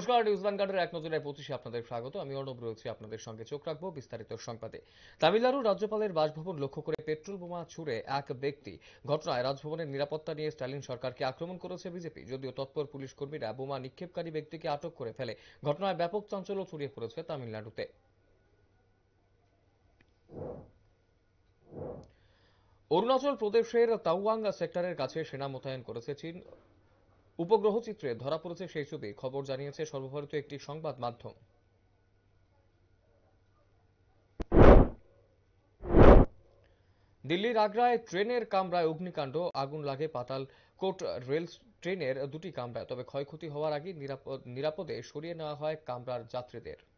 নমস্কার, নিউজ ভ্যানগার্ডের এক নজরে পঁচিশে আপনাদের স্বাগত। আমি অর্ণব রয়েছি আপনাদের সঙ্গে। চোখ রাখব বিস্তারিত সংবাদে। তামিলনাড়ুর রাজ্যপালের বাসভবন লক্ষ্য করে পেট্রোল বোমা ছুড়ে এক ব্যক্তি। ঘটনায় রাজভবনের নিরাপত্তা নিয়ে স্টালিন সরকারকে আক্রমণ করেছে বিজেপি। যদিও তৎপর পুলিশ কর্মীরা বোমা নিক্ষেপকারী ব্যক্তিকে আটক করে ফেলে। ঘটনায় ব্যাপক চাঞ্চল্য ছড়িয়ে পড়েছে তামিলনাড়ুতে। অরুণাচল প্রদেশের তাওয়াং সেক্টরের কাছে সেনা মোতায়েন করেছে চীন। উপগ্রহ চিত্রে ধরা পড়েছে সেই ছবি। খবর জানিয়েছে সর্বভারতীয় একটি সংবাদ মাধ্যম। দিল্লির আগ্রায় ট্রেনের কামরায় অগ্নিকাণ্ড। আগুন লাগে পাতাল কোট রেল ট্রেনের দুটি কামরায়। তবে ক্ষয়ক্ষতি হওয়ার আগে নিরাপদ- নিরাপদে সরিয়ে নেওয়া হয় কামরার যাত্রীদের।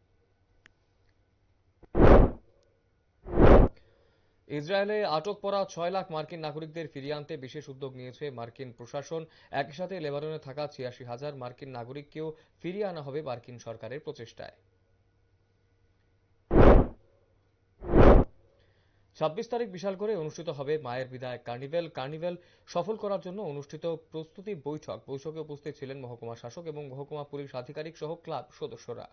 ইসরায়েলে আটক করা ছয় লাখ মার্কিন নাগরিকদের ফিরিয়ে আনতে বিশেষ উদ্যোগ নিয়েছে মার্কিন প্রশাসন। একই সাথে লেবাননে থাকা ছিয়াশি হাজার মার্কিন নাগরিককেও ফিরিয়ে আনা হবে মার্কিন সরকারের প্রচেষ্টায়। ছাব্বিশ তারিখ বিশাল করে অনুষ্ঠিত হবে মায়ের বিদায় কার্নিভেল। কার্নিভেল সফল করার জন্য অনুষ্ঠিত প্রস্তুতি বৈঠক। বৈঠকে উপস্থিত ছিলেন মহকুমা শাসক এবং মহকুমা পুলিশ আধিকারিক সহ ক্লাব সদস্যরা।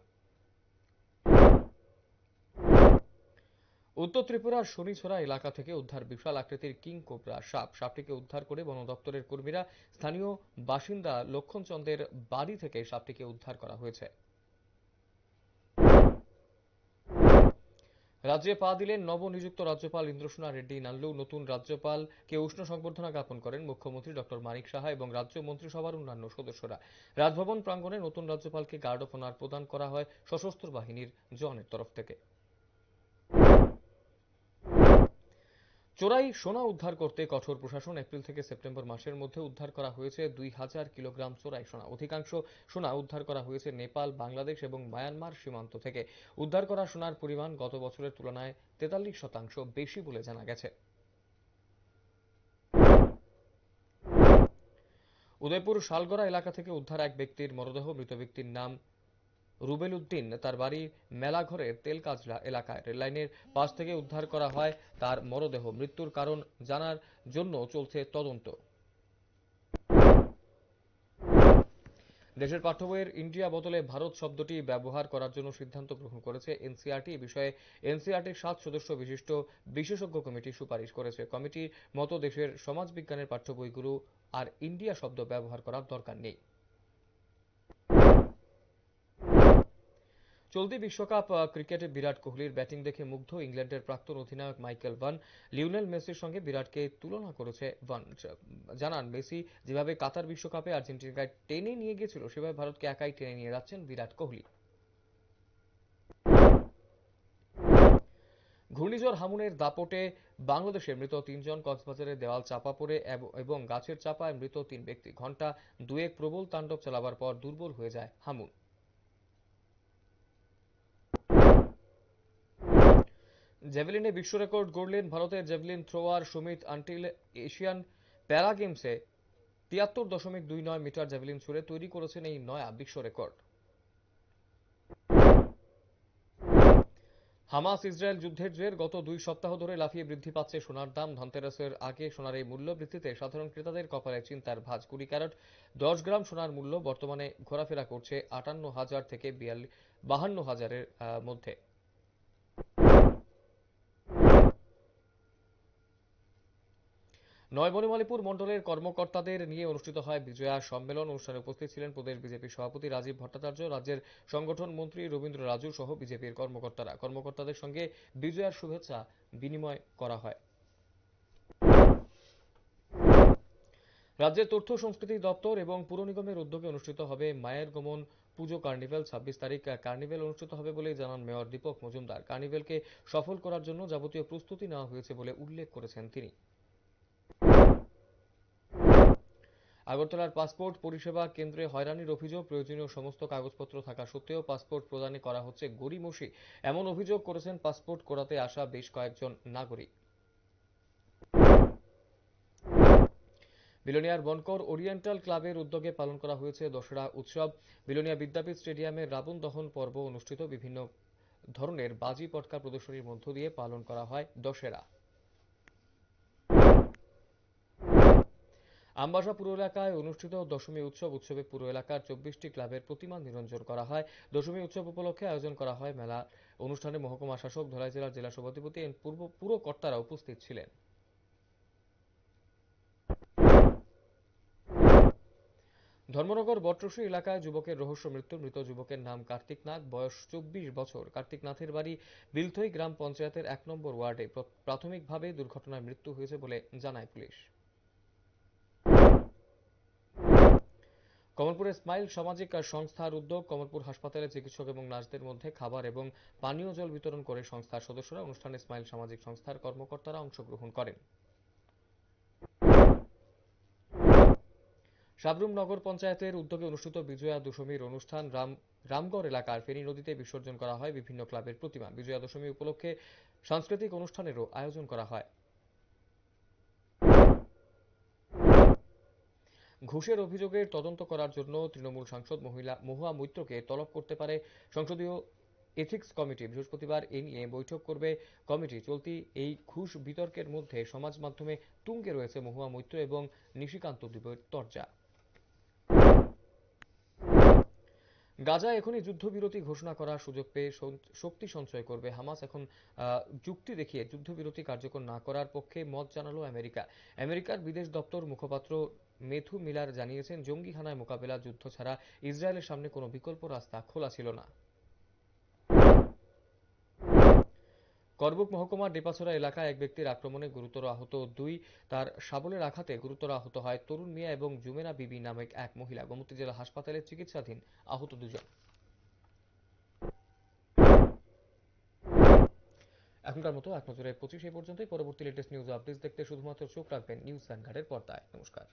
উত্তর ত্রিপুরার শনিছড়া এলাকা থেকে উদ্ধার বিশাল আকৃতির কিং কোবরা সাপ। সাপটিকে উদ্ধার করে বন দপ্তরের কর্মীরা স্থানীয় বাসিন্দা লক্ষণ চন্দের বাড়ি থেকে সাপটিকে উদ্ধার করা হয়েছে। রাজ্যে পা দিলেন নবনিযুক্ত রাজ্যপাল ইন্দ্রসোনা রেড্ডি নাল্লু। নতুন রাজ্যপালকে উষ্ণ সংবর্ধনা জ্ঞাপন করেন মুখ্যমন্ত্রী ডক্টর মানিক সাহা এবং রাজ্য মন্ত্রিসভার অন্যান্য সদস্যরা। রাজভবন প্রাঙ্গণে নতুন রাজ্যপালকে গার্ড অফ অনার প্রদান করা হয় সশস্ত্র বাহিনীর জওয়ানের তরফ থেকে। চোরাই সোনা উদ্ধার করতে কঠোর প্রশাসন এপ্রিল থেকে সেপ্টেম্বর মাসের মধ্যে উদ্ধার করা হয়েছে দুই হাজার কিলোগ্রাম চোরাই সোনা। অধিকাংশ সোনা উদ্ধার করা হয়েছে নেপাল, বাংলাদেশ এবং মায়ানমার সীমান্ত থেকে। উদ্ধার করা সোনার পরিমাণ গত বছরের তুলনায় তেতাল্লিশ শতাংশ বেশি বলে জানা গেছে। উদয়পুর শালগড়া এলাকা থেকে উদ্ধার এক ব্যক্তির মরদেহ, মৃত ব্যক্তির নাম রুবেল উদ্দিন তার বাড়ি মেলাঘরের তেলকাজলা এলাকায় রেললাইনের পাশ থেকে উদ্ধার করা হয় তার মরদেহ। মৃত্যুর কারণ জানার জন্য চলছে তদন্ত। দেশের পাঠ্যবইয়ের ইন্ডিয়া বদলে ভারত শব্দটি ব্যবহার করার জন্য সিদ্ধান্ত গ্রহণ করেছে এনসিআরটি। বিষয়ে এনসিআরটির সাত সদস্য বিশিষ্ট বিশেষজ্ঞ কমিটি সুপারিশ করেছে। কমিটির মতো দেশের সমাজবিজ্ঞানের পাঠ্য বইগুলো আর ইন্ডিয়া শব্দ ব্যবহার করার দরকার নেই। চলতি বিশ্বকাপ ক্রিকেটে বিরাট কোহলির ব্যাটিং দেখে মুগ্ধ ইংল্যান্ডের প্রাক্তন অধিনায়ক মাইকেল ভান। লিওনেল মেসির সঙ্গে বিরাটকে তুলনা করেছে ভান। জানান, মেসি যেভাবে কাতার বিশ্বকাপে আর্জেন্টিনাকে টেনে নিয়ে গিয়েছিল, সেভাবে ভারতকে একাই টেনে নিয়ে যাচ্ছেন বিরাট কোহলি। ঘূর্ণিঝড় হামুনের দাপটে বাংলাদেশে মৃত তিনজন কক্সবাজারের দেওয়াল চাপা পড়ে এবং গাছের চাপায় মৃত তিন ব্যক্তি। ঘণ্টা দুয়েক প্রবল তাণ্ডব চালাবার পর দুর্বল হয়ে যায় হামুন। জ্যাভেলিনে বিশ্ব রেকর্ড গড়লেন ভারতের javelin thrower Sumit Antil Asian para গেমসে তিয়াত্তর দশমিক দুই নয় মিটার জ্যাভেলিন ছুড়ে তৈরি করেছেন এই নয়া বিশ্ব রেকর্ড। হামাস ইসরায়েল যুদ্ধের জের গত দুই সপ্তাহ ধরে লাফিয়ে বৃদ্ধি পাচ্ছে সোনার দাম। ধনতেরাসের আগে সোনার এই মূল্য বৃদ্ধিতে সাধারণ ক্রেতাদের কপালে চিন্তার ভাঁজ। কুড়ি ক্যারেট, দশ গ্রাম সোনার মূল্য বর্তমানে ঘোরাফেরা করছে আটান্ন হাজার থেকে বিয়াল্লিশ বাহান্ন হাজারের মধ্যে। নয় বনিমালিপুর মণ্ডলের কর্মকর্তাদের নিয়ে অনুষ্ঠিত হয় বিজয়া সম্মেলন। অনুষ্ঠানে উপস্থিত ছিলেন প্রদেশ বিজেপি সভাপতি রাজীব ভট্টাচার্য, রাজ্যের সংগঠন মন্ত্রী রবীন্দ্র রাজু সহ বিজেপির কর্মকর্তারা। কর্মকর্তাদের সঙ্গে বিজয়ার শুভেচ্ছা বিনিময় করা হয়। রাজ্যের তথ্য সংস্কৃতি দপ্তর এবং পুর নিগমের উদ্যোগে অনুষ্ঠিত হবে মায়ের গমন পুজো কার্নিভেল। ছাব্বিশ তারিখ কার্নিভেল অনুষ্ঠিত হবে বলে জানান মেয়র দীপক মজুমদার। কার্নিভেলকে সফল করার জন্য যাবতীয় প্রস্তুতি নেওয়া হয়েছে বলে উল্লেখ করেছেন তিনি। আগরতলার পাসপোর্ট পরিষেবা কেন্দ্রে হয়রানির অভিযোগ, প্রয়োজনীয় সমস্ত কাগজপত্র থাকা সত্ত্বেও পাসপোর্ট প্রদানে করা হচ্ছে গড়িমসি। এমন অভিযোগ করেছেন পাসপোর্ট করাতে আসা বেশ কয়েকজন নাগরিক। বিলোনিয়ার বনকর ওরিয়েন্টাল ক্লাবের উদ্যোগে পালন করা হয়েছে দশরা উৎসব। বিলোনিয়া বিদ্যাপীঠ স্টেডিয়ামে রাবণ দহন পর্ব অনুষ্ঠিত বিভিন্ন ধরনের বাজি পটকা প্রদর্শনীর মধ্য দিয়ে পালন করা হয় দশেরা আমবাসা পুর এলাকায় অনুষ্ঠিত দশমী উৎসব উৎসবে পুরো এলাকার চব্বিশটি ক্লাবের প্রতিমা নিরঞ্জন করা হয়। দশমী উৎসব উপলক্ষে আয়োজন করা হয় মেলা। অনুষ্ঠানে মহকুমা শাসক, ধলাই জেলার জেলা সভাধিপতি এবং পূর্ব পুরো কর্তারা উপস্থিত ছিলেন। ধর্মনগর বট্রসী এলাকায় যুবকের রহস্য মৃত্যু মৃত যুবকের নাম কার্তিক নাথ। বয়স চব্বিশ বছর। কার্তিক নাথের বাড়ি বিলথই গ্রাম পঞ্চায়েতের এক নম্বর ওয়ার্ডে। প্রাথমিকভাবে দুর্ঘটনায় মৃত্যু হয়েছে বলে জানায় পুলিশ। কমলপুরের স্মাইল সামাজিক সংস্থার উদ্যোগ কমলপুর হাসপাতালে চিকিৎসক এবং নার্সদের মধ্যে খাবার এবং পানীয় জল বিতরণ করে সংস্থার সদস্যরা অনুষ্ঠানে স্মাইল সামাজিক সংস্থার কর্মকর্তারা অংশগ্রহণ করেন। সাবরুম নগর পঞ্চায়েতের উদ্যোগে অনুষ্ঠিত বিজয়া দশমীর অনুষ্ঠান রাম রামগড় এলাকার ফেনী নদীতে বিসর্জন করা হয় বিভিন্ন ক্লাবের প্রতিমা। বিজয়া দশমী উপলক্ষে সাংস্কৃতিক অনুষ্ঠানেরও আয়োজন করা হয়। ঘুষের অভিযোগের তদন্ত করার জন্য তৃণমূল সাংসদ মহিলা মহুয়া মৈত্রকে তলব করতে পারে সংসদীয় এথিক্স কমিটি বৃহস্পতিবার এ নিয়ে বৈঠক করবে কমিটি চলতি এই ঘুষ বিতর্কের মধ্যে সমাজ মাধ্যমে তুঙ্গে রয়েছে মহুয়া মৈত্র এবং নিশিকান্ত দ্বীপের তর্জা। গাজা এখনই যুদ্ধবিরতি ঘোষণা করার সুযোগ পেয়ে শক্তি সঞ্চয় করবে হামাস। এখন যুক্তি দেখিয়ে যুদ্ধবিরতি কার্যকর না করার পক্ষে মত জানালো আমেরিকা। আমেরিকার বিদেশ দপ্তর মুখপাত্র মেথু মিলার জানিয়েছেন জঙ্গি হানায় মোকাবেলা যুদ্ধ ছাড়া ইসরায়েলের সামনে কোনো বিকল্প রাস্তা খোলা ছিল না। করবুক মহকুমার ডেপাছড়া এলাকায় এক ব্যক্তির আক্রমণে গুরুতর আহত দুই, তার সাবলের আঘাতে গুরুতর আহত হয় তরুণ মিয়া এবং জুমেনা বিবি নামে এক মহিলা। গোমতী জেলা হাসপাতালে চিকিৎসাধীন আহত দুজন। এখনকার মতো এক নজরে পঁচিশে পর্যন্তই। পরবর্তী লেটেস্ট নিউজ আপডেট দেখতে শুধুমাত্র চোখ রাখবেন নিউজ ভ্যানগার্ডের পর্দায়। নমস্কার।